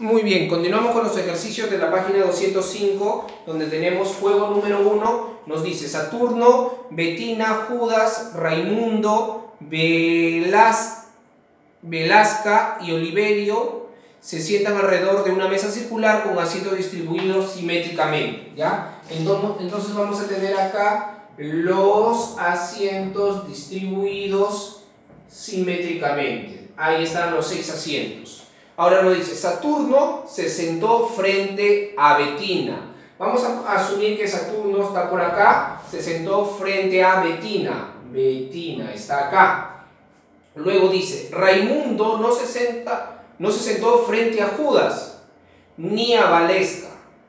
Muy bien, continuamos con los ejercicios de la página 205, donde tenemos juego número 1. Nos dice Saturno, Betina, Judas, Raimundo, Velas, Velasca y Oliverio se sientan alrededor de una mesa circular con asientos distribuidos simétricamente. ¿ya? Entonces vamos a tener acá los asientos distribuidos simétricamente. Ahí están los seis asientos. Ahora nos dice, Saturno se sentó frente a Betina. Vamos a asumir que Saturno está por acá, se sentó frente a Betina. Betina está acá. Luego dice, Raimundo no se, senta, no se sentó frente a Judas, ni a Valesca.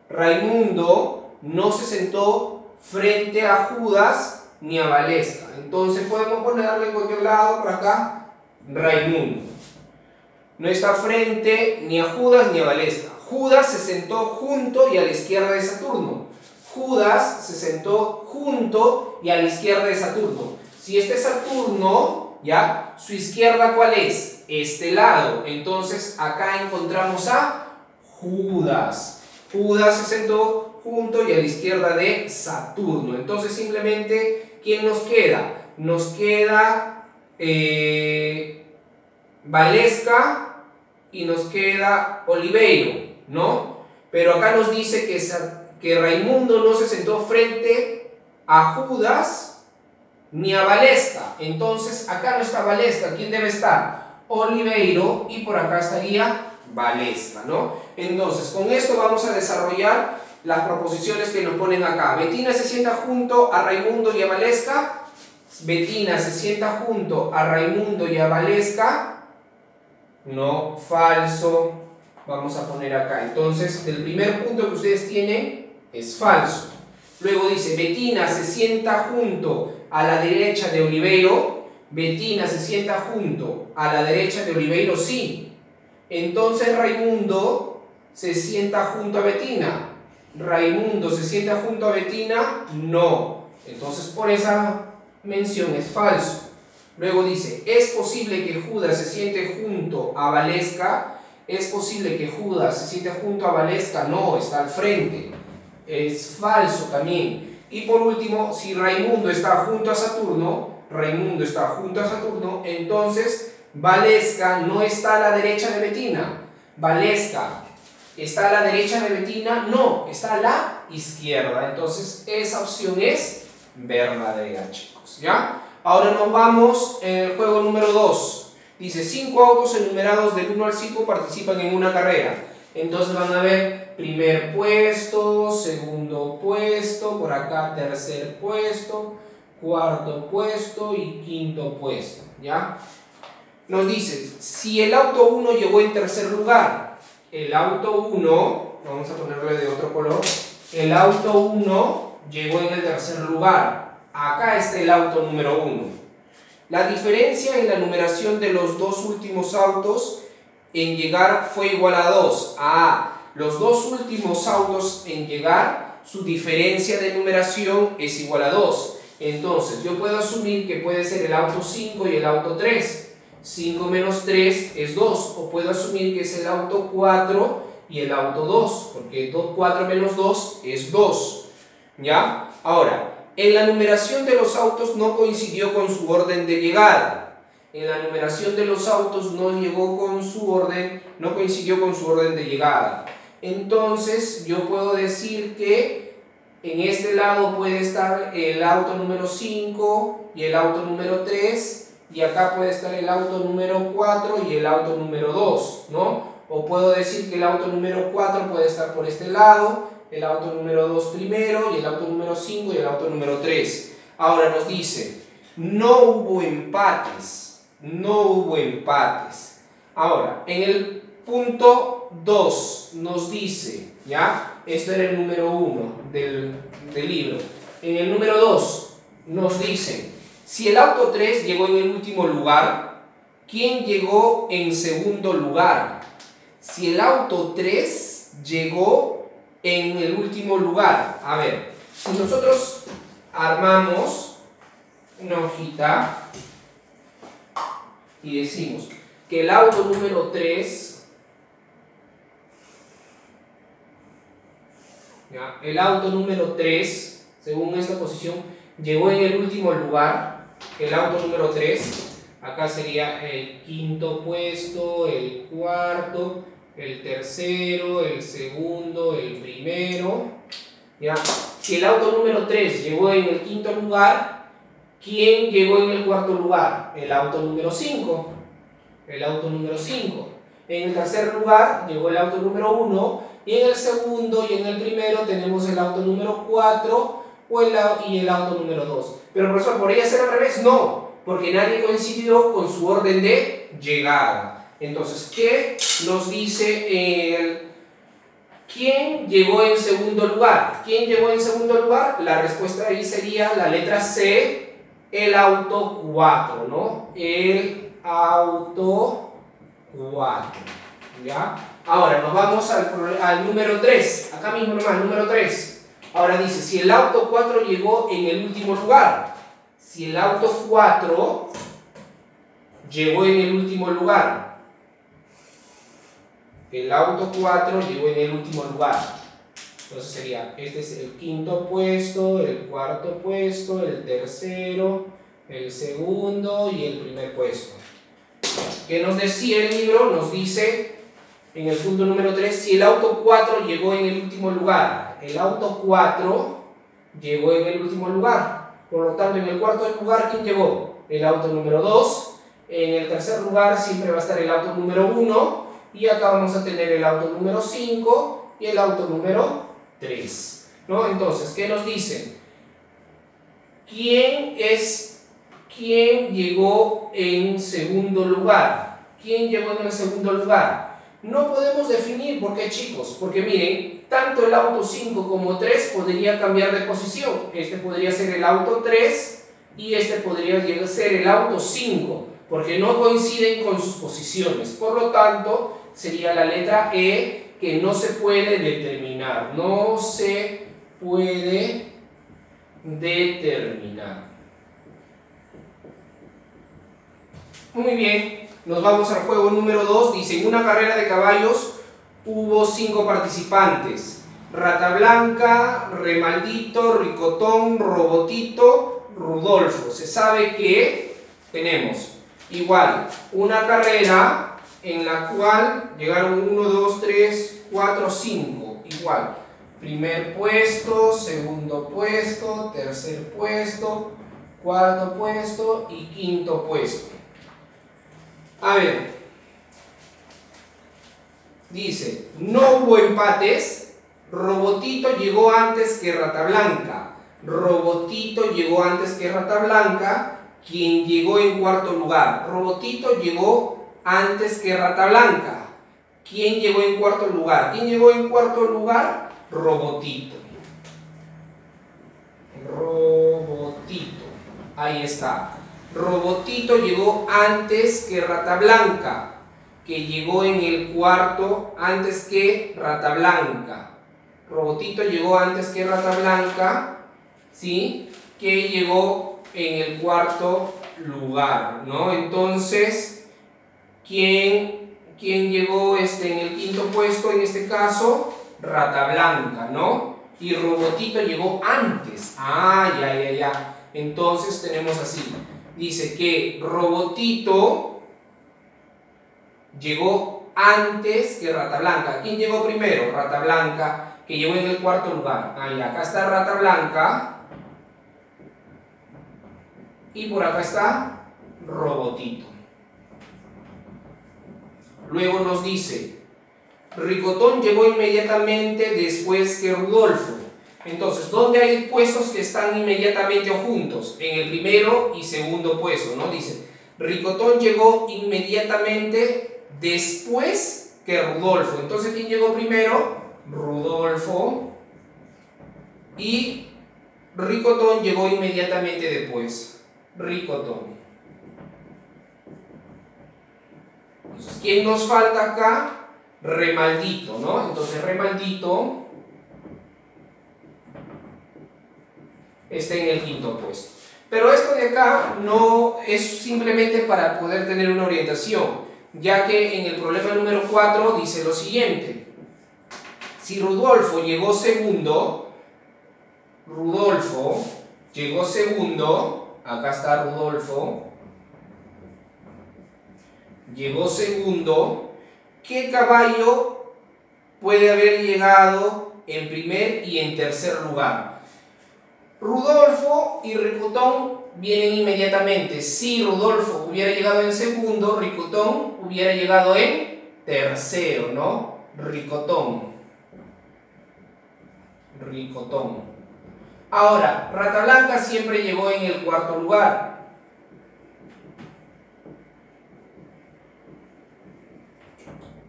Raimundo no se sentó frente a Judas, ni a Valesca. Entonces podemos ponerle en cualquier lado, por acá, Raimundo no está frente ni a Judas ni a Valesca. Judas se sentó junto y a la izquierda de Saturno. Judas se sentó junto y a la izquierda de Saturno. Si este es Saturno, ¿ya? Su izquierda, ¿cuál es? Este lado. Entonces, acá encontramos a Judas. Judas se sentó junto y a la izquierda de Saturno. Entonces, simplemente, ¿quién nos queda? Nos queda eh, Valesca y nos queda Oliveiro, ¿no? Pero acá nos dice que, que Raimundo no se sentó frente a Judas ni a Valesca. Entonces, acá no está Valesca. ¿Quién debe estar? Oliveiro y por acá estaría Valesca, ¿no? Entonces, con esto vamos a desarrollar las proposiciones que nos ponen acá. Betina se sienta junto a Raimundo y a Valesca. Betina se sienta junto a Raimundo y a Valesca no, falso, vamos a poner acá. Entonces, el primer punto que ustedes tienen es falso. Luego dice, Betina se sienta junto a la derecha de Oliveiro. Betina se sienta junto a la derecha de Oliveiro, sí. Entonces Raimundo se sienta junto a Betina. Raimundo se sienta junto a Betina, no. Entonces por esa mención es falso. Luego dice, es posible que Judas se siente junto a Valesca. Es posible que Judas se siente junto a Valesca. No, está al frente. Es falso también. Y por último, si Raimundo está junto a Saturno, Raimundo está junto a Saturno, entonces Valesca no está a la derecha de Betina. Valesca está a la derecha de Betina, no, está a la izquierda. Entonces esa opción es verdadera, chicos. ¿Ya? Ahora nos vamos en el juego número 2. Dice, 5 autos enumerados del 1 al 5 participan en una carrera. Entonces van a ver primer puesto, segundo puesto, por acá tercer puesto, cuarto puesto y quinto puesto. ¿Ya? Nos dice, si el auto 1 llegó en tercer lugar, el auto 1, vamos a ponerle de otro color, el auto 1 llegó en el tercer lugar. Acá está el auto número 1. La diferencia en la numeración de los dos últimos autos en llegar fue igual a 2. A los dos últimos autos en llegar, su diferencia de numeración es igual a 2. Entonces, yo puedo asumir que puede ser el auto 5 y el auto 3. 5 menos 3 es 2. O puedo asumir que es el auto 4 y el auto 2. Porque 4 menos 2 es 2. ¿Ya? Ahora, en la numeración de los autos no coincidió con su orden de llegada. En la numeración de los autos no llegó con su orden, no coincidió con su orden de llegada. Entonces yo puedo decir que en este lado puede estar el auto número 5 y el auto número 3 y acá puede estar el auto número 4 y el auto número 2, ¿no? O puedo decir que el auto número 4 puede estar por este lado el auto número 2 primero y el auto número 5 y el auto número 3. Ahora nos dice, no hubo empates, no hubo empates. Ahora, en el punto 2 nos dice, ¿ya? Este era el número 1 del, del libro. En el número 2 nos dice, si el auto 3 llegó en el último lugar, ¿quién llegó en segundo lugar? Si el auto 3 llegó en el último lugar. A ver, si nosotros armamos una hojita y decimos que el auto número 3 El auto número 3, según esta posición, llegó en el último lugar. El auto número 3. Acá sería el quinto puesto, el cuarto, el tercero, el segundo, el primero. ¿ya? Si el auto número 3 llegó en el quinto lugar, ¿quién llegó en el cuarto lugar? El auto número 5. El auto número 5. En el tercer lugar llegó el auto número 1 y en el segundo y en el primero tenemos el auto número 4 o el, y el auto número 2. Pero profesor, ¿por ella ser al revés? No, porque nadie coincidió con su orden de llegada. Entonces, ¿qué nos dice el... ¿Quién llegó en segundo lugar? ¿Quién llegó en segundo lugar? La respuesta ahí sería la letra C, el auto 4, ¿no? El auto 4, ¿ya? Ahora, nos vamos al, al número 3, acá mismo nomás, número 3. Ahora dice, si el auto 4 llegó en el último lugar, si el auto 4 llegó en el último lugar, el auto 4 llegó en el último lugar. Entonces sería, este es el quinto puesto, el cuarto puesto, el tercero, el segundo y el primer puesto. ¿Qué nos decía el libro? Nos dice en el punto número 3, si el auto 4 llegó en el último lugar. El auto 4 llegó en el último lugar. Por lo tanto, en el cuarto lugar, ¿quién llegó? El auto número 2. En el tercer lugar siempre va a estar el auto número 1 y acá vamos a tener el auto número 5 y el auto número 3. ¿no? Entonces, ¿qué nos dicen? ¿Quién es, quién llegó en segundo lugar? ¿Quién llegó en segundo lugar? No podemos definir por qué chicos, porque miren, tanto el auto 5 como 3 podría cambiar de posición. Este podría ser el auto 3 y este podría ser el auto 5, porque no coinciden con sus posiciones. Por lo tanto, sería la letra E que no se puede determinar. No se puede determinar. Muy bien, nos vamos al juego número 2. Dice, en una carrera de caballos hubo cinco participantes. Rata Blanca, Remaldito, Ricotón, Robotito, Rudolfo. Se sabe que tenemos igual una carrera en la cual llegaron 1, 2, 3, 4, 5, igual. Primer puesto, segundo puesto, tercer puesto, cuarto puesto y quinto puesto. A ver, dice, no hubo empates, Robotito llegó antes que Rata Blanca. Robotito llegó antes que Rata Blanca, quien llegó en cuarto lugar. Robotito llegó antes que Rata Blanca. ¿Quién llegó en cuarto lugar? ¿Quién llegó en cuarto lugar? Robotito. Robotito. Ahí está. Robotito llegó antes que Rata Blanca, que llegó en el cuarto antes que Rata Blanca. Robotito llegó antes que Rata Blanca, ¿sí? Que llegó en el cuarto lugar, ¿no? Entonces, ¿Quién, quién llegó este, en el quinto puesto en este caso? Rata Blanca, ¿no? Y Robotito llegó antes. Ah, ya, ya, ya. Entonces tenemos así. Dice que Robotito llegó antes que Rata Blanca. ¿Quién llegó primero? Rata Blanca, que llegó en el cuarto lugar. Ah, ya, acá está Rata Blanca. Y por acá está Robotito. Luego nos dice, Ricotón llegó inmediatamente después que Rudolfo. Entonces, ¿dónde hay puestos que están inmediatamente juntos? En el primero y segundo puesto, ¿no? Dice, Ricotón llegó inmediatamente después que Rudolfo. Entonces, ¿quién llegó primero? Rudolfo. Y Ricotón llegó inmediatamente después. Ricotón. Entonces, ¿quién nos falta acá? Remaldito, ¿no? Entonces, remaldito está en el quinto puesto. Pero esto de acá no es simplemente para poder tener una orientación, ya que en el problema número 4 dice lo siguiente. si Rudolfo llegó segundo, Rudolfo llegó segundo, acá está Rudolfo, llegó segundo, ¿qué caballo puede haber llegado en primer y en tercer lugar? Rudolfo y Ricotón vienen inmediatamente. Si Rudolfo hubiera llegado en segundo, Ricotón hubiera llegado en tercero, ¿no? Ricotón. Ricotón. Ahora, Rata Blanca siempre llegó en el cuarto lugar.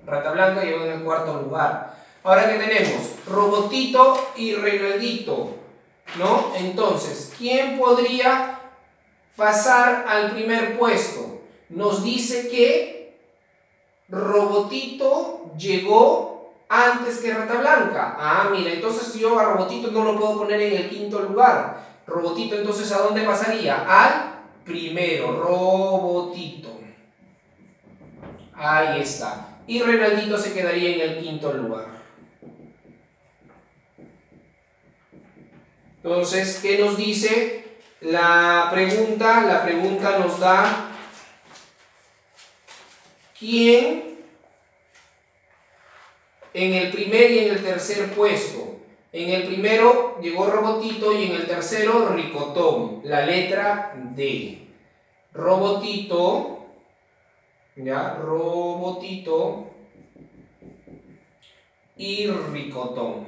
Rata Blanca llegó en el cuarto lugar. Ahora que tenemos Robotito y Reinaldito, ¿no? Entonces, ¿quién podría pasar al primer puesto? Nos dice que Robotito llegó antes que Rata Blanca. Ah, mira, entonces yo a Robotito no lo puedo poner en el quinto lugar. Robotito entonces ¿a dónde pasaría? Al primero, Robotito. Ahí está. Y Renaldito se quedaría en el quinto lugar. Entonces, ¿qué nos dice la pregunta? La pregunta nos da quién en el primer y en el tercer puesto. En el primero llegó Robotito y en el tercero Ricotón. La letra D. Robotito, ya, Robotito y Ricotón.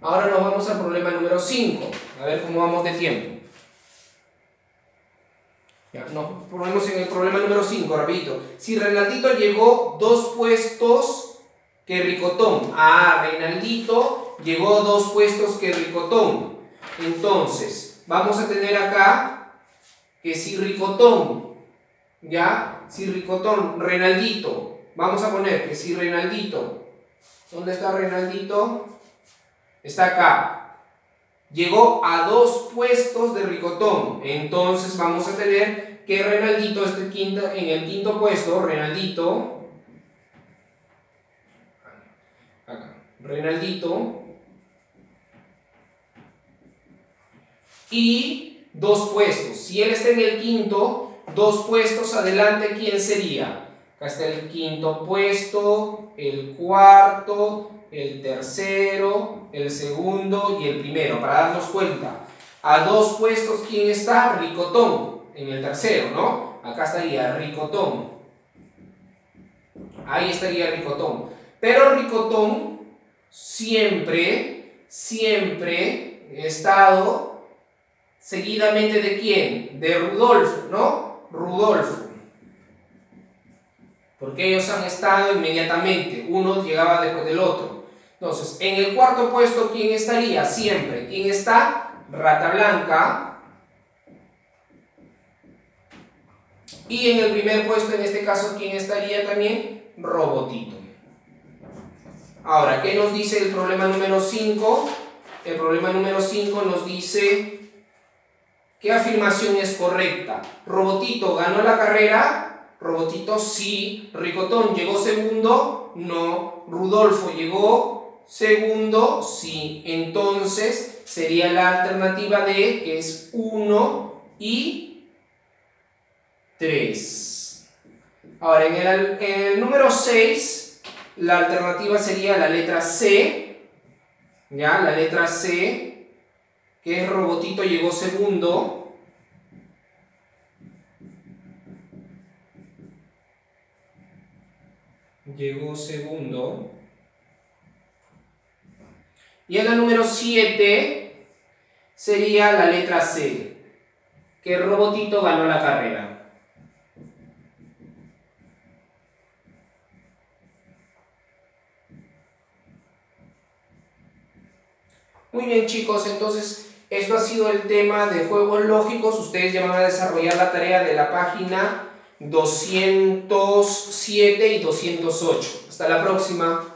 Ahora nos vamos al problema número 5. A ver cómo vamos de tiempo. Ya, nos ponemos en el problema número 5, rapidito. Si Reinaldito llegó dos puestos que Ricotón. Ah, Reinaldito llegó dos puestos que Ricotón. Entonces, vamos a tener acá que si Ricotón, ya, si Ricotón, Reinaldito, vamos a poner que si Reinaldito, ¿dónde está Reinaldito? está acá. Llegó a dos puestos de Ricotón. Entonces vamos a tener que Renaldito este quinto, en el quinto puesto. Renaldito. Renaldito. Y dos puestos. Si él está en el quinto, dos puestos adelante, ¿quién sería? Acá está el quinto puesto, el cuarto, el tercero, el segundo y el primero, para darnos cuenta. A dos puestos, ¿quién está? Ricotón, en el tercero, ¿no? Acá estaría Ricotón. Ahí estaría Ricotón. Pero Ricotón siempre, siempre estado seguidamente de quién? De Rudolfo, ¿no? Rudolfo. Porque ellos han estado inmediatamente, uno llegaba después del otro. Entonces, en el cuarto puesto, ¿quién estaría? Siempre. ¿Quién está? Rata Blanca. Y en el primer puesto, en este caso, ¿quién estaría también? Robotito. Ahora, ¿qué nos dice el problema número 5? El problema número 5 nos dice qué afirmación es correcta. Robotito ganó la carrera. Robotito sí. Ricotón llegó segundo. No. Rudolfo llegó Segundo, sí. Entonces sería la alternativa D, que es 1 y 3. Ahora, en el, en el número 6, la alternativa sería la letra C. ¿Ya? La letra C, que robotito llegó segundo. Llegó segundo. Y en la número 7 sería la letra C, que robotito ganó la carrera. Muy bien chicos, entonces esto ha sido el tema de juegos lógicos. Ustedes ya van a desarrollar la tarea de la página 207 y 208. Hasta la próxima.